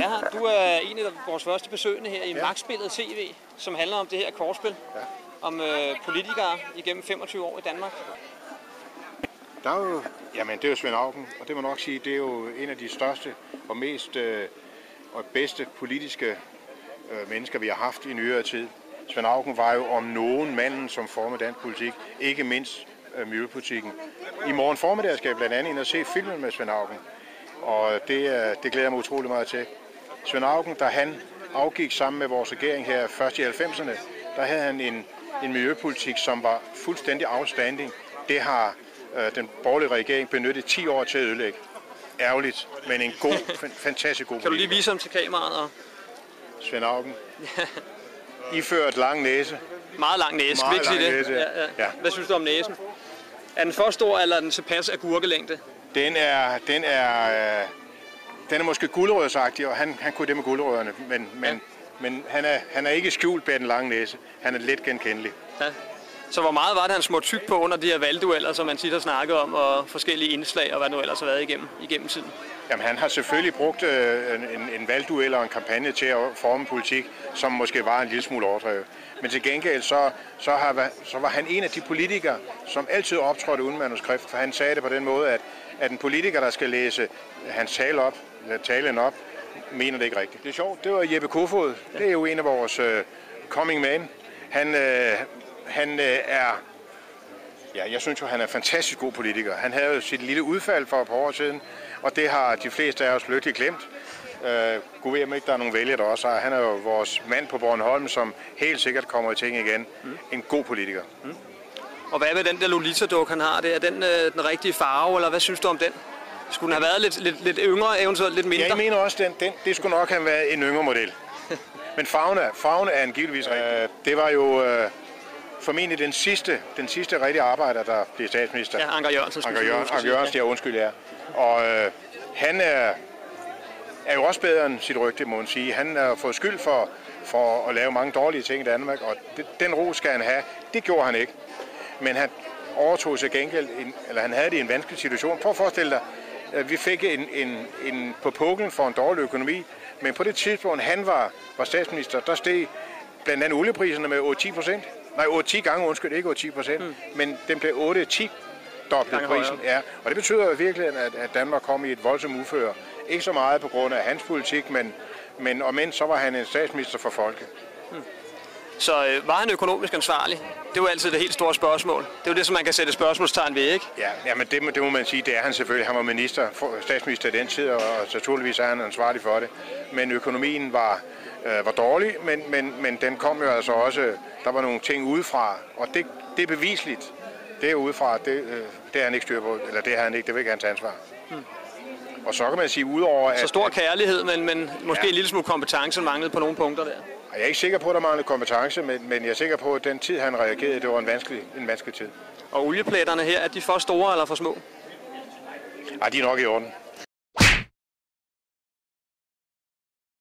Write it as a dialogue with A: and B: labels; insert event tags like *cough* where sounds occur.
A: Ja, du er en af vores første besøgende her i ja. Magtspillet TV, som handler om det her kortspil. Ja. Om øh, politikere igennem 25 år i Danmark.
B: Der er jo, jamen det er jo Svend Augen, og det må nok sige, det er jo en af de største og mest øh, og bedste politiske øh, mennesker, vi har haft i nyere tid. Svend Augen var jo om nogen manden, som formede dansk politik, ikke mindst øh, miljøpolitikken. I morgen formiddag skal jeg blandt andet ind og se filmen med Svend Augen, og det, det glæder jeg mig utrolig meget til. Svend Augen, da han afgik sammen med vores regering her først i 90'erne, der havde han en, en miljøpolitik, som var fuldstændig afstanding. Det har øh, den borgerlige regering benyttet 10 år til at ødelægge. Ærgerligt, men en god, *laughs* fantastisk god
A: Kan du lige vise ham til kameraet? Og...
B: Svend Augen. *laughs* Iført lang næse.
A: Meget lang næse, Meget lang det? Næse. Ja, ja. Ja. Hvad synes du om næsen? Er den for stor, eller er den tilpas af gurkelængde?
B: Den er, den er, øh, den er måske guldrødsagtig, og han, han kunne det med guldrødderne, men, men, ja. men han, er, han er ikke skjult bag den lange næse. Han er let genkendelig. Ja.
A: Så hvor meget var det, han små tyk på under de her valgdueller, som man tit har snakket om, og forskellige indslag, og hvad nu ellers har været igennem, igennem tiden?
B: Jamen, han har selvfølgelig brugt øh, en, en valgduel og en kampagne til at forme politik, som måske var en lille smule overdrevet. Men til gengæld så, så, har, så var han en af de politikere, som altid optrådte uden manuskript, for han sagde det på den måde, at, at en politiker, der skal læse hans tale op, talen op, mener det ikke rigtigt. Det er sjovt, det var Jeppe Kofod. Det er jo en af vores uh, coming man. Han, uh, han uh, er, ja, jeg synes jo, han er en fantastisk god politiker. Han havde jo sit lille udfald for et par år siden, og det har de fleste af os lykkeligt glemt. Uh, Gud ved, om ikke der er nogle vælgere, der også har. Han er jo vores mand på Bornholm, som helt sikkert kommer i ting igen. Mm. En god politiker. Mm.
A: Og hvad med den der Lolita-duk, han har? Det er den øh, den rigtige farve, eller hvad synes du om den? Skulle den have været lidt, lidt, lidt yngre, eventuelt lidt mindre?
B: Ja, jeg mener også, den, den, det skulle nok have været en yngre model. *laughs* Men farven er, farven er angiveligvis rigtig. Uh, det var jo uh, formentlig den sidste, den sidste rigtige arbejder, der blev statsminister.
A: Ja, Anker Jørgensen.
B: Anker, Jørgensen, Anker Jørgensen, ja, undskyld, ja. Og uh, han er, er jo også bedre end sit rygte, må man sige. Han har fået skyld for, for at lave mange dårlige ting i Danmark, og det, den ro skal han have. Det gjorde han ikke. Men han overtog sig gengæld, en, eller han havde det i en vanskelig situation. Prøv at forestille dig, at vi fik en, en, en på puklen for en dårlig økonomi, men på det tidspunkt, han var, var statsminister, der steg blandt andet oliepriserne med 8-10 procent. Nej, 8-10 gange, undskyld, ikke 8-10 procent, mm. men den blev 8-10 dobbelt prisen. Ja. Og det betyder virkelig, at, at Danmark kom i et voldsomt uføre. Ikke så meget på grund af hans politik, men, men om end så var han en statsminister for folket. Mm.
A: Så øh, var han økonomisk ansvarlig? Det er jo altid det helt store spørgsmål. Det er jo det, som man kan sætte spørgsmålstegn ved, ikke?
B: Ja, men det, det må man sige, det er han selvfølgelig. Han var minister, statsminister i den tid, og naturligvis er han ansvarlig for det. Men økonomien var, øh, var dårlig, men, men, men den kom jo altså også, der var nogle ting udefra, og det, det er bevisligt. Det er udefra, det, øh, det er han ikke styr på, eller det er han ikke, det vil ikke hans ansvar. Hmm. Og så kan man sige, udover
A: at... Så stor kærlighed, men, men måske ja. en lille smule kompetence manglede på nogle punkter der.
B: Jeg er ikke sikker på, at der manglede kompetence, men, men jeg er sikker på, at den tid, han reagerede, det var en vanskelig, en vanskelig tid.
A: Og olieplætterne her, er de for store eller for små?
B: Ja, de er nok i orden.